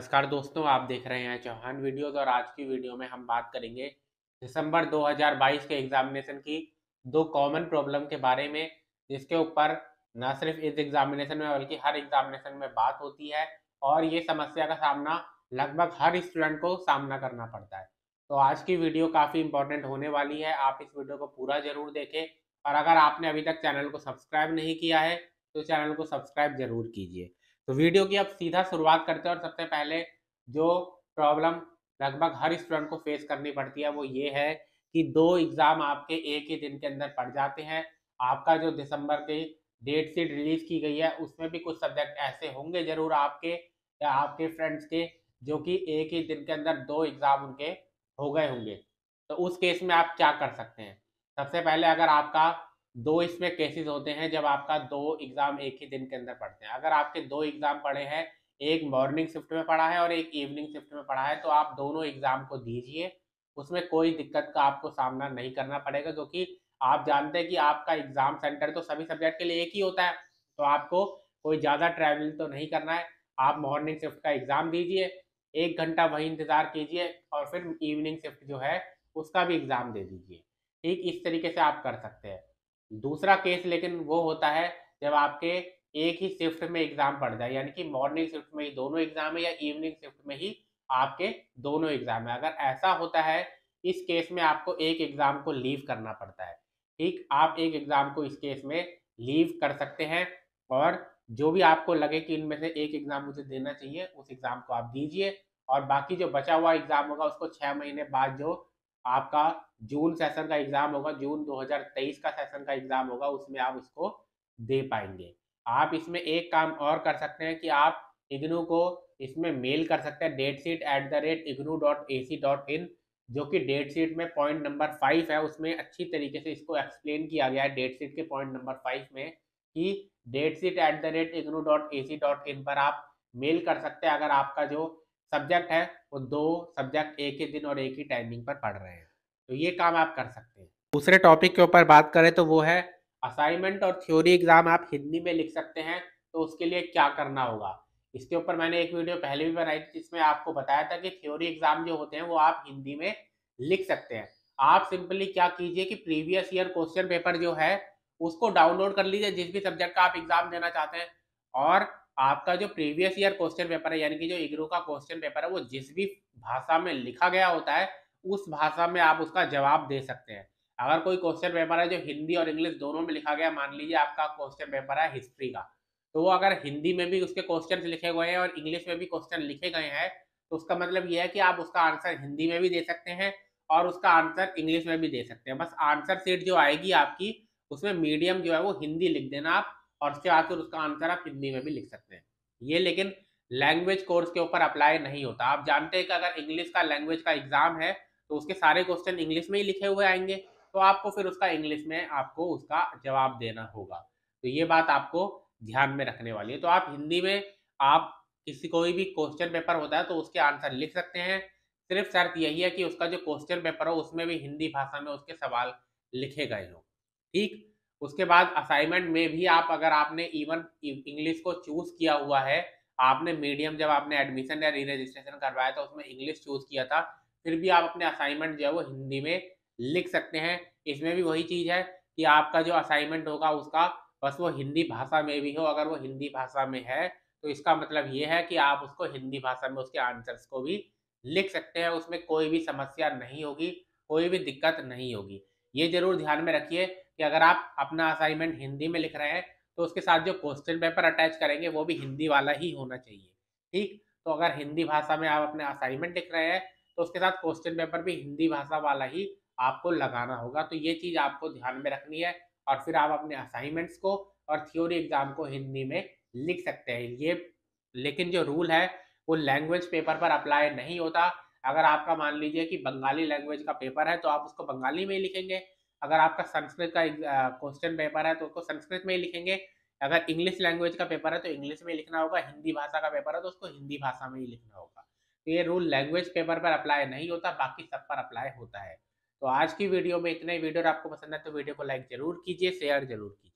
नमस्कार दोस्तों, आप देख रहे हैं चौहान वीडियोस और आज की वीडियो में हम बात करेंगे दिसंबर 2022 के एग्जामिनेशन की दो कॉमन प्रॉब्लम के बारे में, जिसके ऊपर न सिर्फ़ इस एग्जामिनेशन में बल्कि हर एग्जामिनेशन में बात होती है और ये समस्या का सामना लगभग हर स्टूडेंट को सामना करना पड़ता है। तो आज की वीडियो काफ़ी इंपॉर्टेंट होने वाली है, आप इस वीडियो को पूरा ज़रूर देखें और अगर आपने अभी तक चैनल को सब्सक्राइब नहीं किया है तो चैनल को सब्सक्राइब ज़रूर कीजिए। तो वीडियो की अब सीधा शुरुआत करते हैं और सबसे पहले जो प्रॉब्लम लगभग हर स्टूडेंट को फेस करनी पड़ती है वो ये है कि दो एग्ज़ाम आपके एक ही दिन के अंदर पड़ जाते हैं। आपका जो दिसंबर की डेट शीट रिलीज़ की गई है, उसमें भी कुछ सब्जेक्ट ऐसे होंगे ज़रूर आपके, या आपके फ्रेंड्स के, जो कि एक ही दिन के अंदर दो एग्ज़ाम उनके हो गए होंगे। तो उस केस में आप क्या कर सकते हैं? सबसे पहले अगर आपका दो इसमें केसेस होते हैं जब आपका दो एग्ज़ाम एक ही दिन के अंदर पढ़ते हैं। अगर आपके दो एग्ज़ाम पढ़े हैं, एक मॉर्निंग शिफ्ट में पढ़ा है और एक इवनिंग शिफ्ट में पढ़ा है तो आप दोनों एग्ज़ाम को दीजिए। उसमें कोई दिक्कत का आपको सामना नहीं करना पड़ेगा, क्योंकि आप जानते हैं कि आपका एग्ज़ाम सेंटर तो सभी सब्जेक्ट के लिए एक ही होता है तो आपको कोई ज़्यादा ट्रैवल तो नहीं करना है। आप मॉर्निंग शिफ्ट का एग्ज़ाम दीजिए, एक घंटा वही इंतज़ार कीजिए और फिर इवनिंग शिफ्ट जो है, उसका भी एग्ज़ाम दे दीजिए। ठीक, इस तरीके से आप कर सकते हैं। दूसरा केस लेकिन वो होता है जब आपके एक ही शिफ्ट में एग्ज़ाम पड़ जाए, यानी कि मॉर्निंग शिफ्ट में ही दोनों एग्ज़ाम है या इवनिंग शिफ्ट में ही आपके दोनों एग्ज़ाम है। अगर ऐसा होता है, इस केस में आपको एक एग्ज़ाम को लीव करना पड़ता है। ठीक? आप एक एग्ज़ाम को इस केस में लीव कर सकते हैं और जो भी आपको लगे कि इनमें से एक एग्ज़ाम मुझे देना चाहिए, उस एग्ज़ाम को आप दीजिए और बाकी जो बचा हुआ एग्ज़ाम होगा, उसको छः महीने बाद जो आपका जून सेशन का एग्ज़ाम होगा, जून 2023 का सेशन का एग्ज़ाम होगा, उसमें आप इसको दे पाएँगे। आप इसमें एक काम और कर सकते हैं कि आप इग्नू को इसमें मेल कर सकते हैं date sheet at the rate IGNOU dot A C dot in जो कि डेट शीट में पॉइंट नंबर फाइव है, उसमें अच्छी तरीके से इसको एक्सप्लेन किया गया है डेट शीट के पॉइंट नंबर फाइव में, कि date sheet at the rate IGNOU dot A C dot in पर आप मेल कर सकते हैं, अगर आपका जो सब्जेक्ट है, वो दो सब्जेक्ट एक ही दिन और एक ही टाइमिंग पर पढ़ रहे हैं। तो ये काम आप कर सकते हैं। दूसरे टॉपिक के ऊपर बात करें तो वो है असाइनमेंट और थ्योरी एग्ज़ाम आप हिंदी में लिख सकते हैं तो उसके लिए क्या करना होगा? इसके ऊपर मैंने एक वीडियो पहले भी बनाई थी, जिसमें आपको बताया था कि थ्योरी एग्ज़ाम जो होते हैं, वो आप हिंदी में लिख सकते हैं। आप सिंपली क्या कीजिए कि प्रीवियस ईयर क्वेश्चन पेपर जो है, उसको डाउनलोड कर लीजिए, जिस भी सब्जेक्ट का आप एग्ज़ाम देना चाहते हैं, और आपका जो प्रीवियस ईयर क्वेश्चन पेपर है, यानी कि जो इग्रो का क्वेश्चन पेपर है, वो जिस भी भाषा में लिखा गया होता है, उस भाषा में आप उसका जवाब दे सकते हैं। अगर कोई क्वेश्चन पेपर है जो हिंदी और इंग्लिश दोनों में लिखा गया, मान लीजिए आपका क्वेश्चन पेपर है हिस्ट्री का तो वो अगर हिंदी में भी उसके क्वेश्चन लिखे हुए हैं और इंग्लिश में भी क्वेश्चन लिखे गए हैं तो उसका मतलब ये है कि आप उसका आंसर हिंदी में भी दे सकते हैं और उसका आंसर इंग्लिश में भी दे सकते हैं। बस आंसर सीट जो आएगी आपकी, उसमें मीडियम जो है वो हिंदी लिख देना आप और बाद फिर उसका आंसर आप हिंदी में भी लिख सकते हैं। ये लेकिन लैंग्वेज कोर्स के ऊपर अप्लाई नहीं होता। आप जानते हैं कि अगर इंग्लिश का लैंग्वेज का एग्ज़ाम है तो उसके सारे क्वेश्चन इंग्लिश में ही लिखे हुए आएँगे। तो आपको फिर उसका इंग्लिश में आपको उसका जवाब देना होगा। तो ये बात आपको ध्यान में रखने वाली है। तो आप हिंदी में आप किसी कोई भी क्वेश्चन पेपर होता है तो उसके आंसर लिख सकते हैं। सिर्फ़ शर्त यही है कि उसका जो क्वेश्चन पेपर हो, उसमें भी हिंदी भाषा में उसके सवाल लिखे गए हो। ठीक? उसके बाद असाइनमेंट में भी आप, अगर आपने इवन इंग्लिश को चूज़ किया हुआ है, आपने मीडियम जब आपने एडमिशन या री रजिस्ट्रेशन करवाया था, उसमें इंग्लिश चूज़ किया था, फिर भी आप अपने असाइनमेंट जो है वो हिंदी में लिख सकते हैं। इसमें भी वही चीज़ है कि आपका जो असाइनमेंट होगा, उसका बस वो हिंदी भाषा में भी हो। अगर वो हिंदी भाषा में है तो इसका मतलब ये है कि आप उसको हिंदी भाषा में उसके आंसर्स को भी लिख सकते हैं। उसमें कोई भी समस्या नहीं होगी, कोई भी दिक्कत नहीं होगी। ये ज़रूर ध्यान में रखिए। कि अगर आप अपना असाइनमेंट हिंदी में लिख रहे हैं तो उसके साथ जो क्वेश्चन पेपर अटैच करेंगे, वो भी हिंदी वाला ही होना चाहिए। ठीक? तो अगर हिंदी भाषा में आप अपने असाइनमेंट लिख रहे हैं तो उसके साथ क्वेश्चन पेपर भी हिंदी भाषा वाला ही आपको लगाना होगा। तो ये चीज़ आपको ध्यान में रखनी है और फिर आप अपने असाइनमेंट्स को और थ्योरी एग्ज़ाम को हिंदी में लिख सकते हैं। ये, लेकिन जो रूल है, वो लैंग्वेज पेपर पर अप्लाई नहीं होता। अगर आपका मान लीजिए कि बंगाली लैंग्वेज का पेपर है तो आप उसको बंगाली में ही लिखेंगे। अगर आपका संस्कृत का क्वेश्चन पेपर है तो उसको संस्कृत में ही लिखेंगे। अगर इंग्लिश लैंग्वेज का पेपर है तो इंग्लिश में लिखना होगा। हिंदी भाषा का पेपर है तो उसको हिंदी भाषा में ही लिखना होगा। तो ये रूल लैंग्वेज पेपर पर अप्लाई नहीं होता, बाकी सब पर अप्लाई होता है। तो आज की वीडियो में इतने वीडियो आपको पसंद है तो वीडियो को लाइक ज़रूर कीजिए शेयर ज़रूर कीजिए।